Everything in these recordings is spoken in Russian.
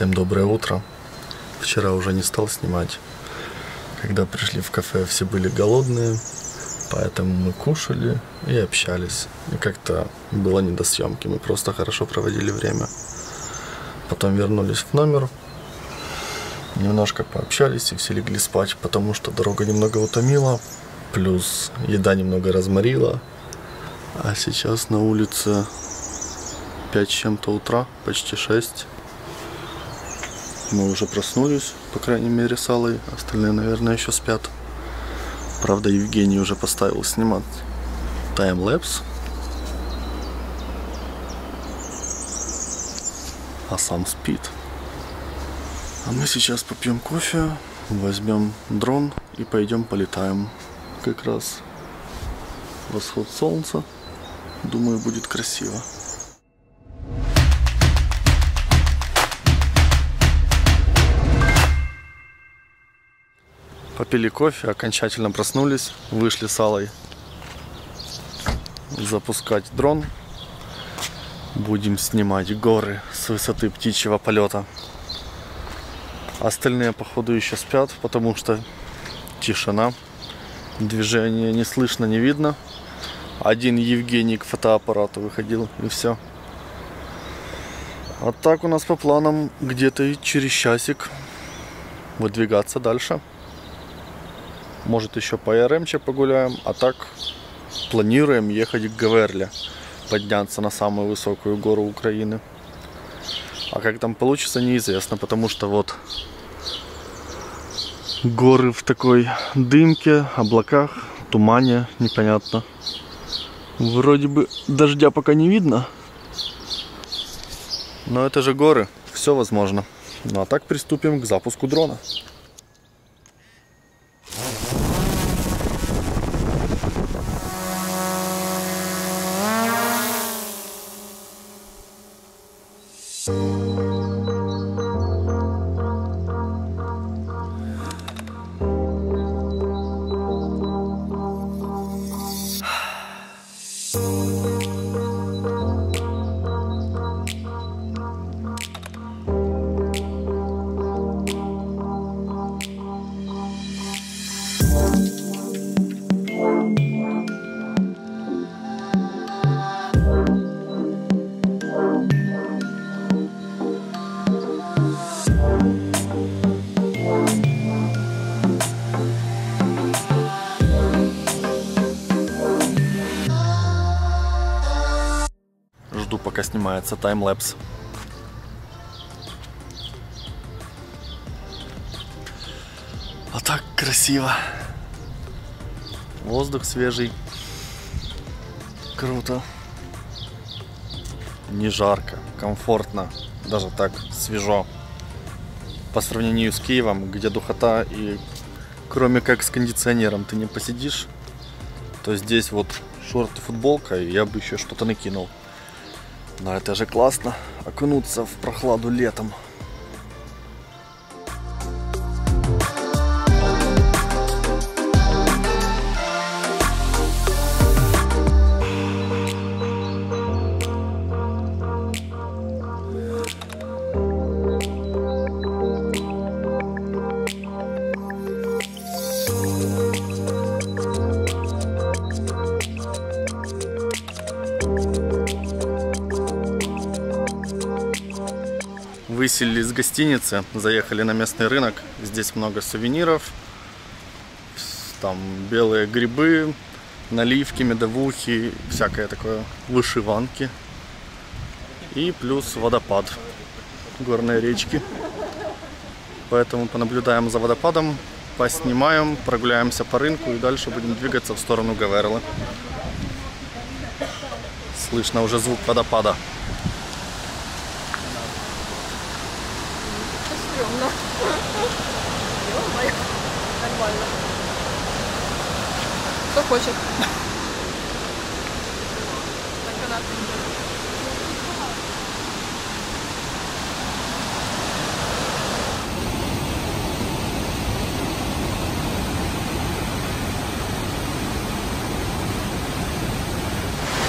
Всем доброе утро. Вчера уже не стал снимать. Когда пришли в кафе, все были голодные, поэтому мы кушали и общались. И как-то было не до съемки, мы просто хорошо проводили время. Потом вернулись в номер, немножко пообщались и все легли спать, потому что дорога немного утомила, плюс еда немного разморила. А сейчас на улице 5 с чем-то утра, почти 6. Мы уже проснулись, по крайней мере, с Аллой. Остальные, наверное, еще спят. Правда, Евгений уже поставил снимать таймлэпс. А сам спит. А мы сейчас попьем кофе, возьмем дрон и пойдем полетаем. Как раз восход солнца. Думаю, будет красиво. Попили кофе, окончательно проснулись, вышли с Алой запускать дрон. Будем снимать горы с высоты птичьего полета. Остальные, походу, еще спят, потому что тишина. Движения не слышно, не видно. Один Евгений к фотоаппарату выходил, и все. А так у нас по планам где-то через часик выдвигаться дальше. Может еще по РМЧ погуляем, а так планируем ехать к Гаверле, подняться на самую высокую гору Украины. А как там получится, неизвестно, потому что вот горы в такой дымке, облаках, тумане, непонятно. Вроде бы дождя пока не видно. Но это же горы, все возможно. Ну а так приступим к запуску дрона. Снимается таймлэпс. А так красиво. Воздух свежий. Круто. Не жарко, комфортно. Даже так свежо. По сравнению с Киевом, где духота и кроме как с кондиционером ты не посидишь, то здесь вот шорты, футболка, и я бы еще что-то накинул. Но это же классно, окунуться в прохладу летом. Выселили из гостиницы, заехали на местный рынок. Здесь много сувениров. Там белые грибы, наливки, медовухи, всякое такое, вышиванки. И плюс водопад горной речки. Поэтому понаблюдаем за водопадом, поснимаем, прогуляемся по рынку и дальше будем двигаться в сторону Гаверлы. Слышно уже звук водопада. стрёмно. Ё-моё, нормально. Кто хочет?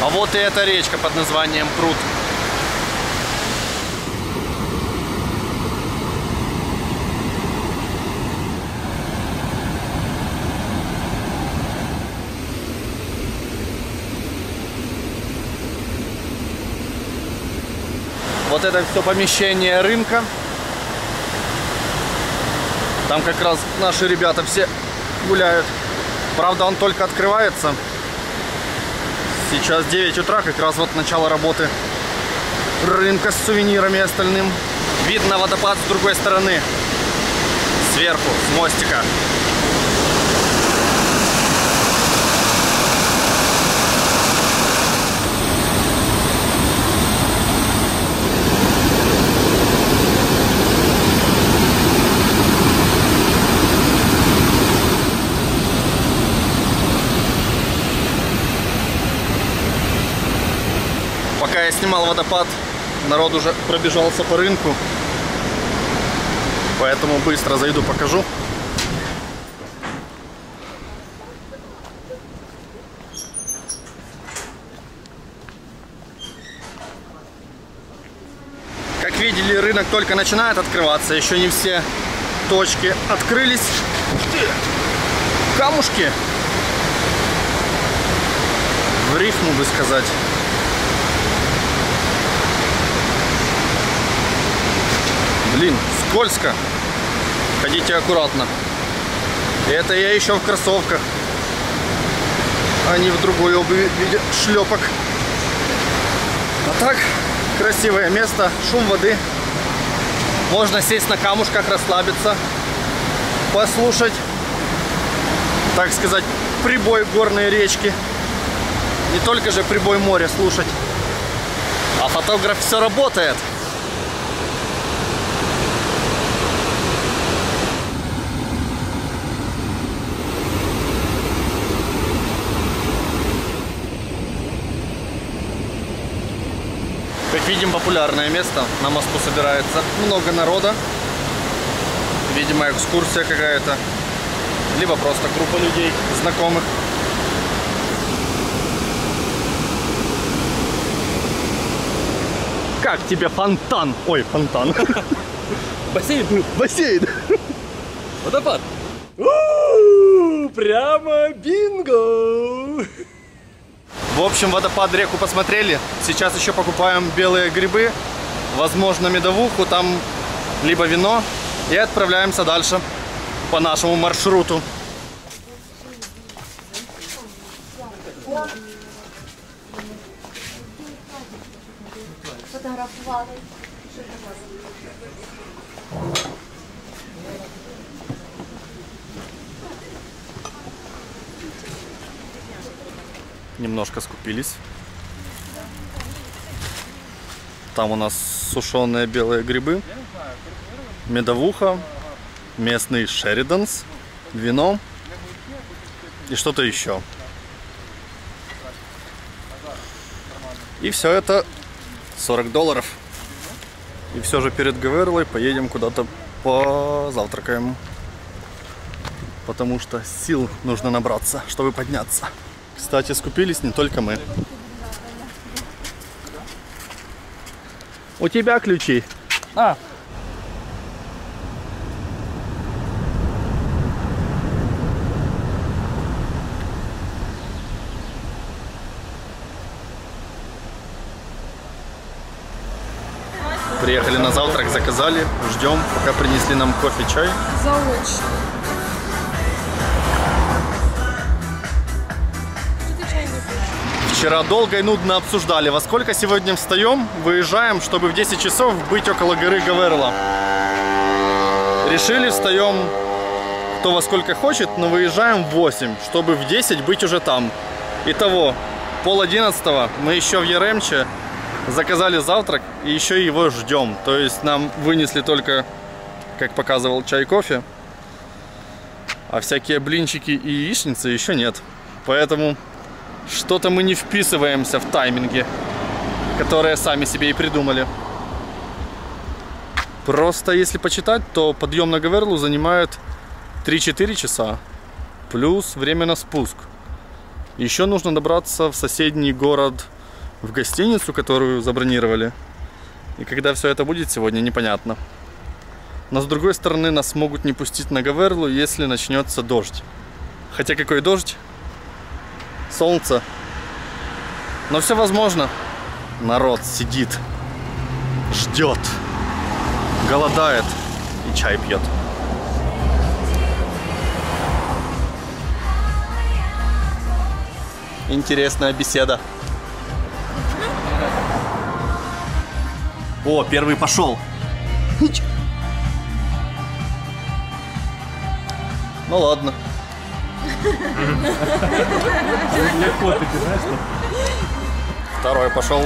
А вот и эта речка под названием Пруд. Вот это все помещение рынка. Там как раз наши ребята все гуляют. Правда, он только открывается. Сейчас 9 утра, как раз вот начало работы рынка с сувенирами и остальным. Видно водопад с другой стороны. Сверху, с мостика. Снимал водопад, народ уже пробежался по рынку. Поэтому быстро зайду, покажу. Как видели, рынок только начинает открываться. Еще не все точки открылись. Камушки. В рифму бы сказать. Блин, скользко. Ходите аккуратно. Это я еще в кроссовках, а не в другой обуви в виде шлепок. А так, красивое место, шум воды. Можно сесть на камушках, расслабиться, послушать, так сказать, прибой горной речки. Не только же прибой моря слушать. А фотограф все работает. Видим, популярное место. На мосту собирается много народа. Видимо, экскурсия какая-то. Либо просто группа людей, знакомых. Как тебе фонтан? Ой, фонтан. Бассейн, Бассейн. водопад. Прямо бинго! В общем, водопад, реку посмотрели. Сейчас еще покупаем белые грибы, возможно, медовуху, там либо вино. И отправляемся дальше по нашему маршруту. Фотографували. Немножко скупились. Там у нас сушеные белые грибы, медовуха, местный шериданс, вино и что-то еще. И все это 40 долларов. И все же перед Гаверлой поедем куда-то позавтракаем. Потому что сил нужно набраться, чтобы подняться. Кстати, скупились не только мы. У тебя ключи. А, Приехали на завтрак, заказали, ждем, пока принесли нам кофе, чай. Заочно. Вчера долго и нудно обсуждали, во сколько сегодня встаем, выезжаем, чтобы в 10 часов быть около горы Гаверла. Решили, встаем кто во сколько хочет, но выезжаем в 8, чтобы в 10 быть уже там. Итого, пол одиннадцатого мы еще в Яремче заказали завтрак и еще его ждем. То есть нам вынесли только, как показывал, чай, кофе, а всякие блинчики и яичницы еще нет. Поэтому что-то мы не вписываемся в тайминги, которые сами себе и придумали. Просто если почитать, то подъем на Гаверлу занимает 3-4 часа, плюс время на спуск. Еще нужно добраться в соседний город, в гостиницу, которую забронировали. И когда все это будет сегодня, непонятно. Но с другой стороны, нас могут не пустить на Гаверлу, если начнется дождь. Хотя какой дождь? Солнце. Но все возможно. Народ сидит. ждет, голодает и чай пьет. Интересная беседа. О, первый пошел. Ну ладно. Легко ты знаешь, что? Второй пошел.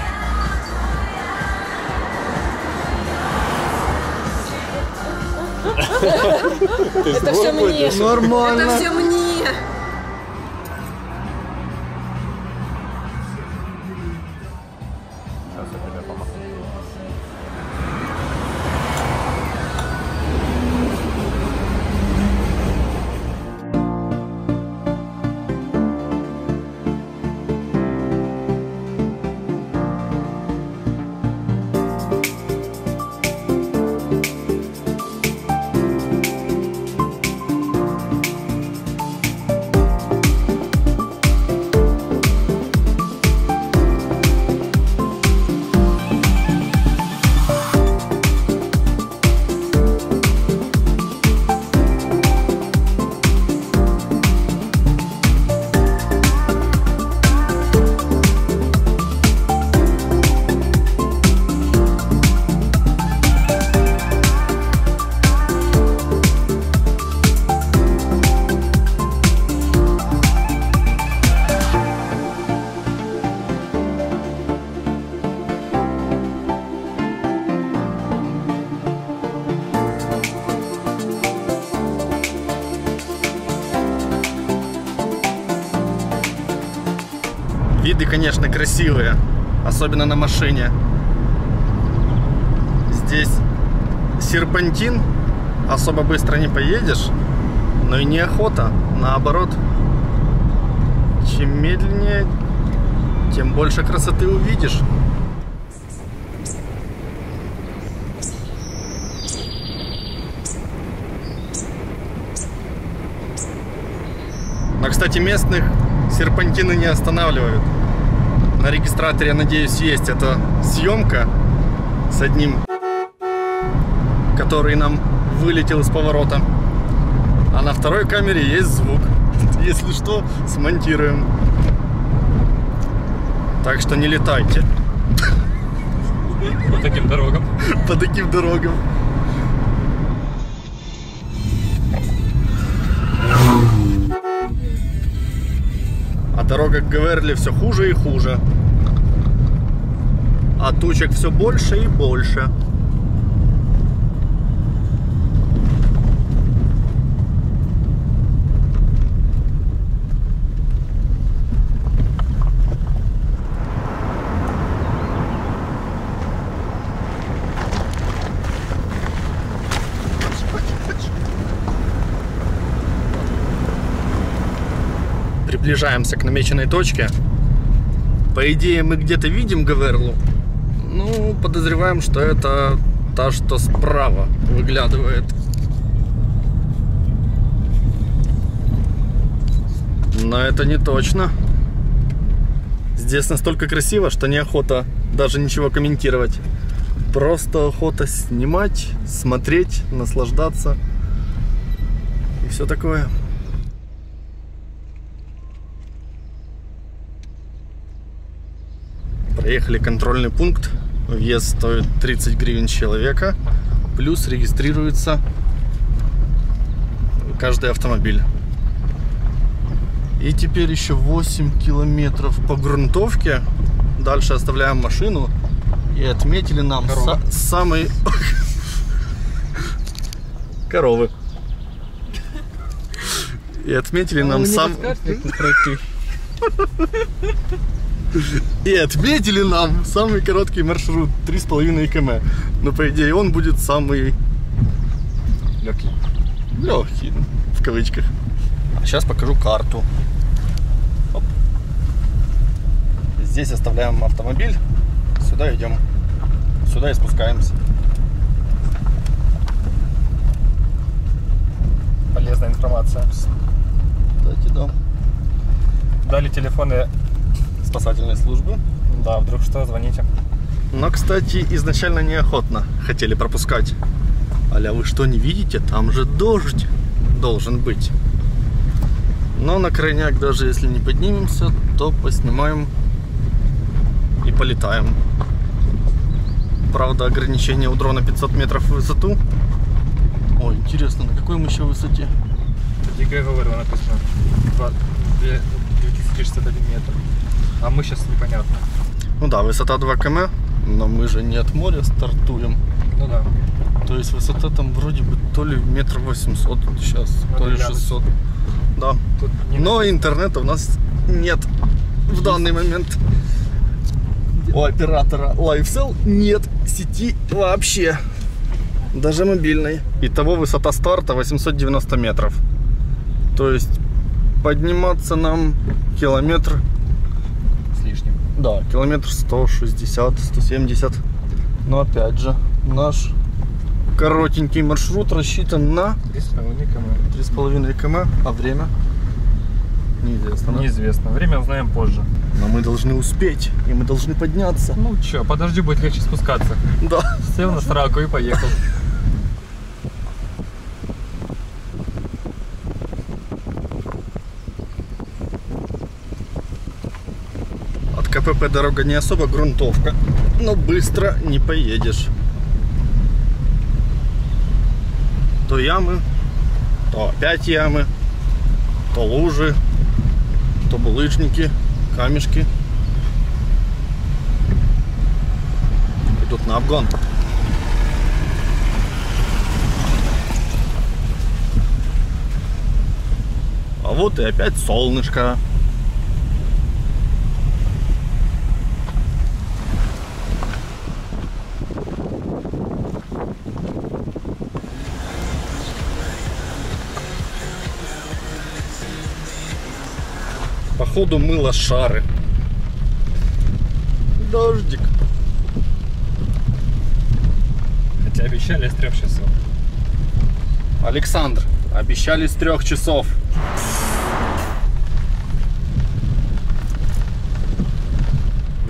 Это все мне. Нормально. Это все мне. Виды, конечно, красивые, особенно на машине. Здесь серпантин, особо быстро не поедешь, но и неохота, наоборот. Чем медленнее, тем больше красоты увидишь. Но, кстати, местных серпантины не останавливают. На регистраторе, я надеюсь, есть эта съемка с одним, который нам вылетел из поворота. А на второй камере есть звук. Если что, смонтируем. Так что не летайте По таким дорогам. по таким дорогам. Дорога к Гаверли все хуже и хуже. А тучек все больше и больше. Приближаемся к намеченной точке. По идее, мы где-то видим Гаверлу. Ну, подозреваем, что это та, что справа выглядывает. Но это не точно. Здесь настолько красиво, что неохота даже ничего комментировать. Просто охота снимать, смотреть, наслаждаться. И все такое. Проехали контрольный пункт. Въезд стоит 30 гривен человека. Плюс регистрируется каждый автомобиль. И теперь еще 8 километров по грунтовке. Дальше оставляем машину. И отметили нам са- самый... Коровы. И отметили нам сам... И отметили нам самый короткий маршрут 3,5 км. Но по идее он будет самый Легкий. легкий, в кавычках. Сейчас покажу карту. Оп. Здесь оставляем автомобиль. Сюда идем. Сюда и спускаемся. Полезная информация. Кстати, да. Дали телефоны. Спасательной службы. Да, вдруг что, звоните. Но, кстати, изначально неохотно хотели пропускать. Аля, вы что, не видите? Там же дождь должен быть. Но на крайняк, даже если не поднимемся, то поснимаем и полетаем. Правда, ограничение у дрона 500 метров в высоту. Ой, интересно, на какой мы еще высоте? Где Говерла написано. 2 2061 метр. А мы сейчас непонятно. Ну да, высота 2 км, но мы же не от моря стартуем. Ну да. То есть высота там вроде бы то ли метр восемьсот сейчас, Ну, то ли. 600. Да. Но интернета у нас нет в данный момент. У оператора LifeCell нет сети вообще. Даже мобильной. Итого высота старта 890 метров. То есть подниматься нам километр. Да, километр 160, 170. Но опять же, наш коротенький маршрут рассчитан на 3,5 км. 3,5 км, а время неизвестно. да? Неизвестно. Время узнаем позже. Но мы должны успеть, и мы должны подняться. Ну чё, подожди, будет легче спускаться. Да. Сел на сраку и поехал. От КПП дорога не особо грунтовка, но быстро не поедешь. То ямы, то опять ямы, то лужи, то булыжники, камешки. Идут на обгон. А вот и опять солнышко. Походу мыло шары. Дождик. Хотя обещали с трех часов. Александр, обещали с трех часов.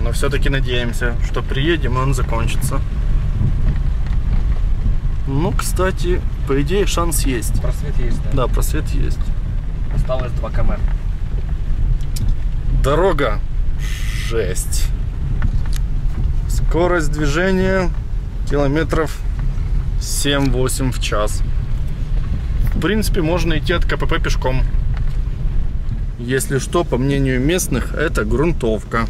Но все-таки надеемся, что приедем и он закончится. Ну, кстати, по идее шанс есть. Просвет есть, да? Да, просвет есть. Осталось 2 км. Дорога жесть. Скорость движения километров 7-8 в час. В принципе, можно идти от КПП пешком. Если что, по мнению местных, это грунтовка.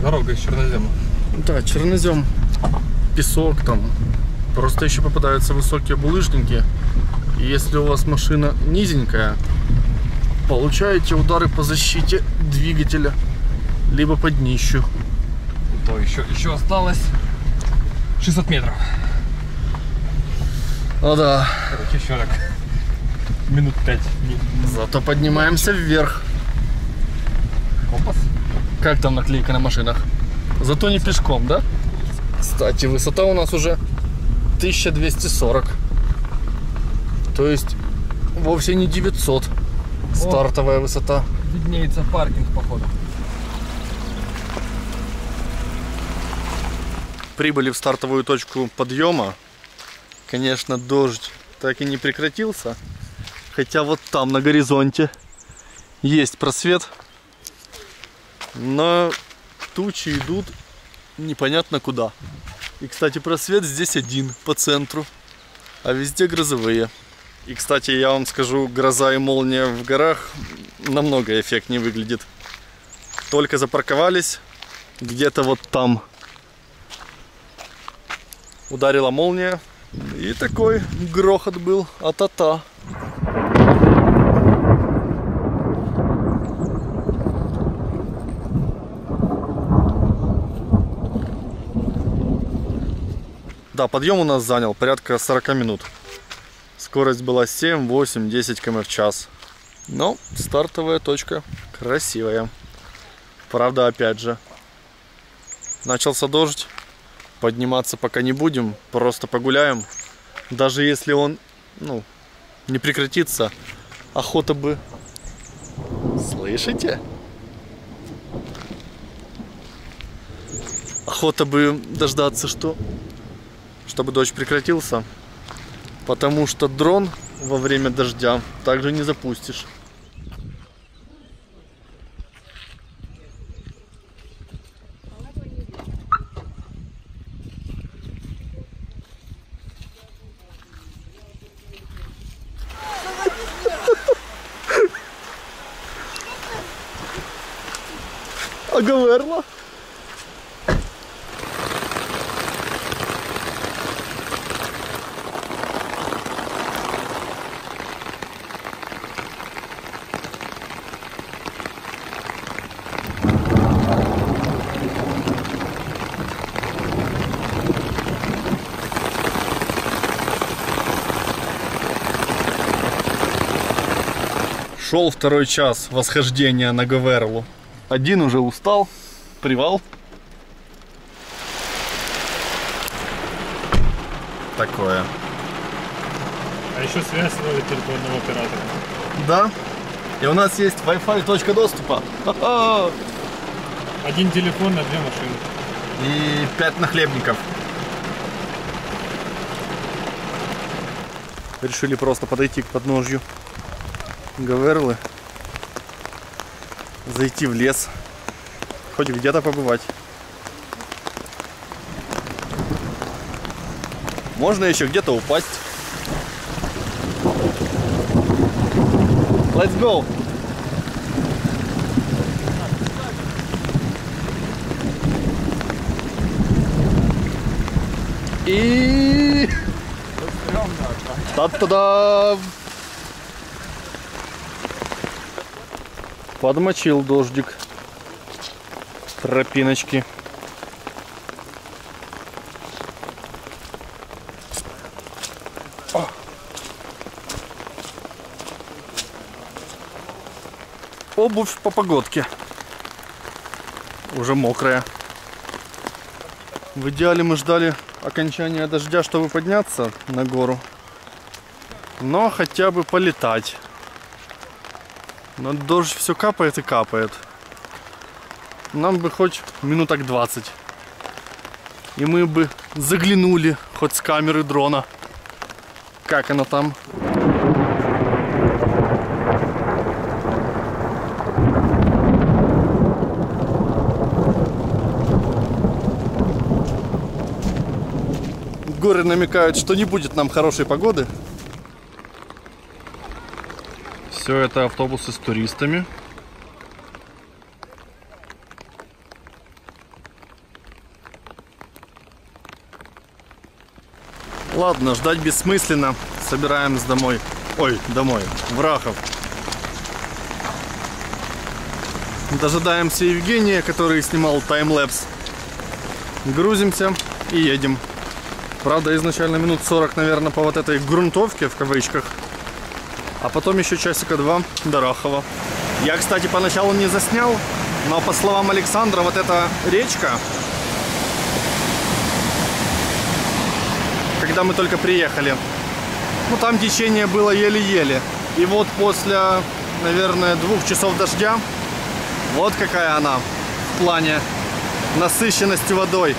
Дорога из чернозема. Да, чернозем, песок там. Просто еще попадаются высокие булыжники. И если у вас машина низенькая, получаете удары по защите двигателя, либо по днищу. То еще, еще осталось 600 метров. Ну да, Короче, еще так минут 5. зато поднимаемся вверх. Компас. Как там наклейка на машинах? Зато не пешком, да? Кстати, высота у нас уже 1240. То есть вовсе не 900 стартовая высота. Виднеется паркинг, походу. Прибыли в стартовую точку подъема. Конечно, дождь так и не прекратился. Хотя вот там на горизонте есть просвет. Но тучи идут непонятно куда. И, кстати, просвет здесь один по центру, а везде грозовые. И, кстати, я вам скажу, гроза и молния в горах намного эффектнее выглядит. Только запарковались где-то вот там ударила молния. И такой грохот был а-та-та. Да, подъем у нас занял порядка 40 минут. Скорость была 7, 8, 10 км в час. Но стартовая точка красивая. Правда, опять же, начался дождь. Подниматься пока не будем, просто погуляем. Даже если он ну, не прекратится, охота бы... Слышите? Охота бы дождаться, что... Чтобы дождь прекратился. Потому что дрон во время дождя также не запустишь. Шел второй час восхождения на Гаверлу. Один уже устал. Привал. Такое. А еще связь ловит телефонного оператора. Да. И у нас есть Wi-Fi точка доступа. Один телефон на две машины. И пять нахлебников. Решили просто подойти к подножью Гаверлы. Зайти в лес. Хоть где-то побывать. Можно еще где-то упасть. Let's go! И... Та-та-да! Подмочил дождик. Тропиночки. Обувь по погодке. Уже мокрая. В идеале мы ждали окончания дождя, чтобы подняться на гору. Но хотя бы полетать. Но дождь все капает и капает. Нам бы хоть минуток 20. И мы бы заглянули хоть с камеры дрона. Как она там? Горы намекают, что не будет нам хорошей погоды. Все это автобусы с туристами. Ладно, ждать бессмысленно. Собираемся домой. Ой, домой. В. Дожидаемся Евгения, который снимал таймлэпс. Грузимся и едем. Правда, изначально минут 40, наверное, по вот этой грунтовке, в кавычках. А потом еще часика два до Рахова. Я, кстати, поначалу не заснял, но по словам Александра, вот эта речка, когда мы только приехали, ну там течение было еле-еле. И вот после, наверное, двух часов дождя, вот какая она в плане насыщенности водой.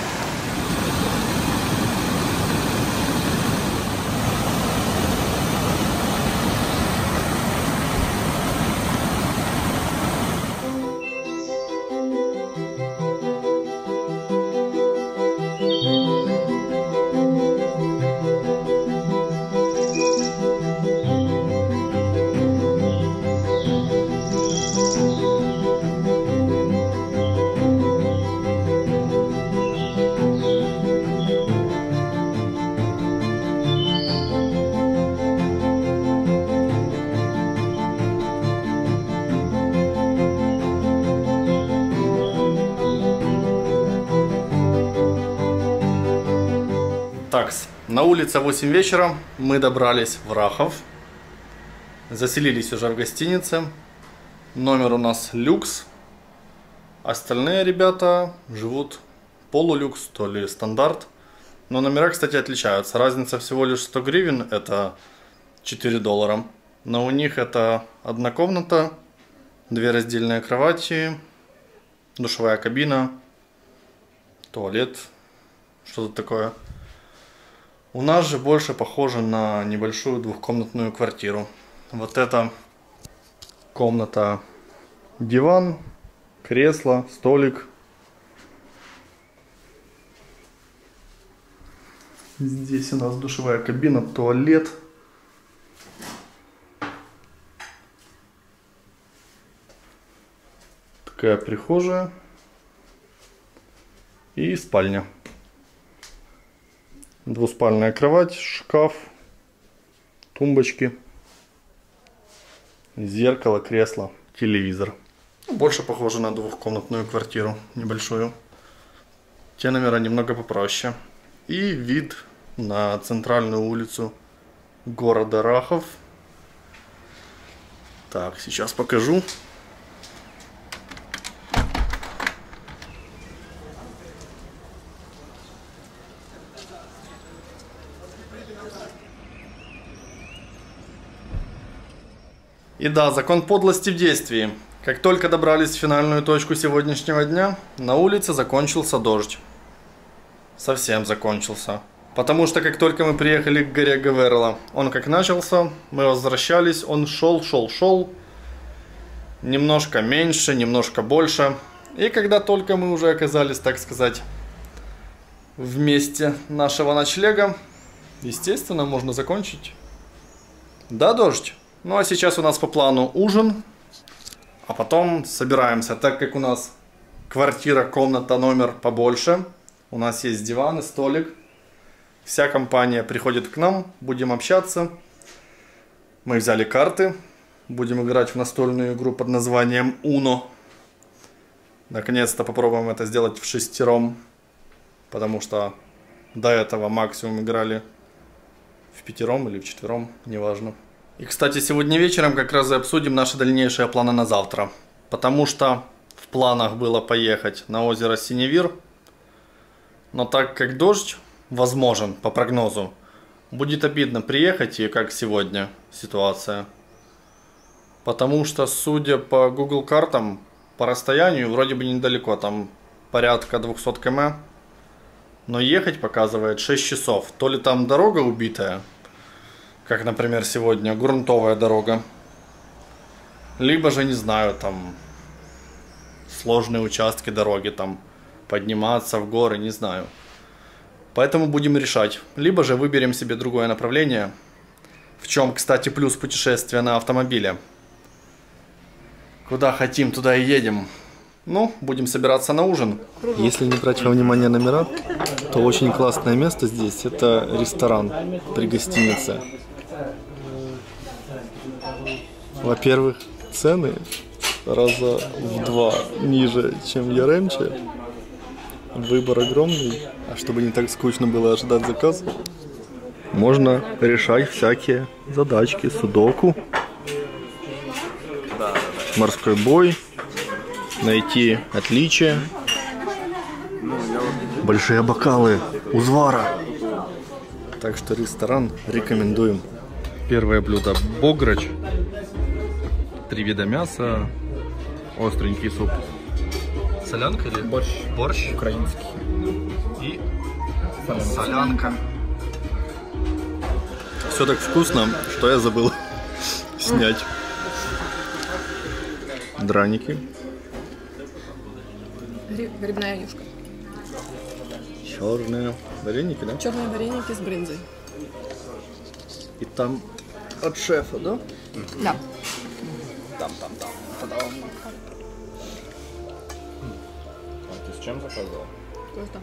Так, на улице 8 вечера мы добрались в Рахов. Заселились уже в гостинице. Номер у нас люкс. Остальные ребята живут полулюкс, то ли стандарт. Но номера, кстати, отличаются. Разница всего лишь 100 гривен, это 4 доллара. Но у них это одна комната, две раздельные кровати, душевая кабина, туалет, что-то такое. У нас же больше похоже на небольшую двухкомнатную квартиру. Вот это комната, диван, кресло, столик. Здесь у нас душевая кабина, туалет. Такая прихожая. И спальня. Двуспальная кровать, шкаф, тумбочки, зеркало, кресло, телевизор. Больше похоже на двухкомнатную квартиру, небольшую. Те номера немного попроще. И вид на центральную улицу города Рахов. Так, сейчас покажу. И да, закон подлости в действии. Как только добрались в финальную точку сегодняшнего дня, на улице закончился дождь. Совсем закончился. Потому что как только мы приехали к горе Гаверла, он как начался, мы возвращались, он шел, шел, шел. Немножко меньше, немножко больше. И когда только мы уже оказались, так сказать, в месте нашего ночлега, естественно, можно закончить. Да, дождь? Ну а сейчас у нас по плану ужин, а потом собираемся, так как у нас квартира, комната, номер побольше. У нас есть диван и столик. Вся компания приходит к нам, будем общаться. Мы взяли карты, будем играть в настольную игру под названием Uno. Наконец-то попробуем это сделать в шестером, потому что до этого максимум играли в пятером или в четвером, неважно. И, кстати, сегодня вечером как раз и обсудим наши дальнейшие планы на завтра. Потому что в планах было поехать на озеро Синевир. Но так как дождь возможен, по прогнозу, будет обидно приехать и как сегодня ситуация. Потому что, судя по Google картам, по расстоянию вроде бы недалеко, там порядка 200 км. Но ехать показывает 6 часов. То ли там дорога убитая, как, например, сегодня грунтовая дорога. Либо же, не знаю, там сложные участки дороги, там подниматься в горы, не знаю. Поэтому будем решать. Либо же выберем себе другое направление. В чем, кстати, плюс путешествия на автомобиле. Куда хотим, туда и едем. Ну, будем собираться на ужин. Если не брать во внимание номера, то очень классное место здесь. Это ресторан при гостинице. Во-первых, цены раза в два ниже, чем в Яремче. Выбор огромный. А чтобы не так скучно было ожидать заказ, можно решать всякие задачки, судоку, морской бой, найти отличия. Большие бокалы, узвара. Так что ресторан рекомендуем. Первое блюдо бограч. Три вида мяса, остренький суп. Солянка или? Борщ. Борщ. Украинский. И солянка. Все так вкусно, что я забыл снять. Драники. Гри- Грибная юшка. Черные вареники, да? Черные вареники с брынзой. И там от шефа, да? Да. Там, там, там. Та-дам. А ты с чем заказывал? Просто.